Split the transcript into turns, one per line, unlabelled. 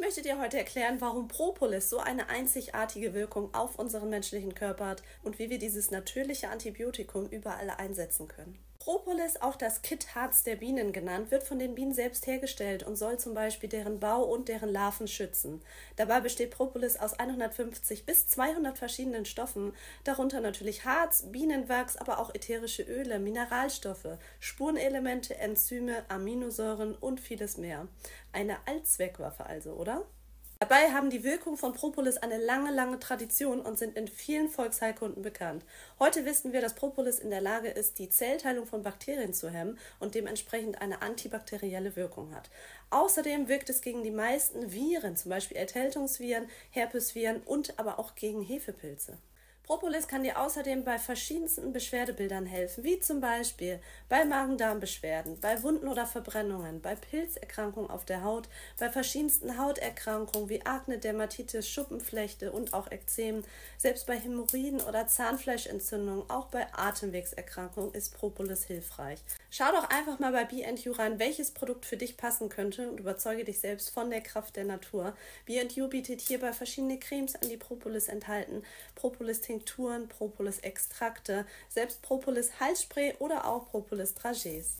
möchte dir heute erklären, warum Propolis so eine einzigartige Wirkung auf unseren menschlichen Körper hat und wie wir dieses natürliche Antibiotikum überall einsetzen können. Propolis, auch das Kittharz der Bienen genannt, wird von den Bienen selbst hergestellt und soll zum Beispiel deren Bau und deren Larven schützen. Dabei besteht Propolis aus 150 bis 200 verschiedenen Stoffen, darunter natürlich Harz, Bienenwachs, aber auch ätherische Öle, Mineralstoffe, Spurenelemente, Enzyme, Aminosäuren und vieles mehr. Eine Allzweckwaffe also, oder? Dabei haben die Wirkungen von Propolis eine lange, lange Tradition und sind in vielen Volksheilkunden bekannt. Heute wissen wir, dass Propolis in der Lage ist, die Zellteilung von Bakterien zu hemmen und dementsprechend eine antibakterielle Wirkung hat. Außerdem wirkt es gegen die meisten Viren, zum Beispiel Erkältungsviren, Herpesviren und aber auch gegen Hefepilze. Propolis kann dir außerdem bei verschiedensten Beschwerdebildern helfen, wie zum Beispiel bei Magen-Darm-Beschwerden, bei Wunden oder Verbrennungen, bei Pilzerkrankungen auf der Haut, bei verschiedensten Hauterkrankungen wie Akne, Dermatitis, Schuppenflechte und auch Ekzemen, selbst bei Hämorrhoiden oder Zahnfleischentzündungen, auch bei Atemwegserkrankungen ist Propolis hilfreich. Schau doch einfach mal bei B&U rein, welches Produkt für dich passen könnte und überzeuge dich selbst von der Kraft der Natur. B&U bietet hierbei verschiedene Cremes an, die Propolis enthalten. Propolis Tinkturen, Propolis-Extrakte, selbst Propolis-Halsspray oder auch Propolis-Dragees.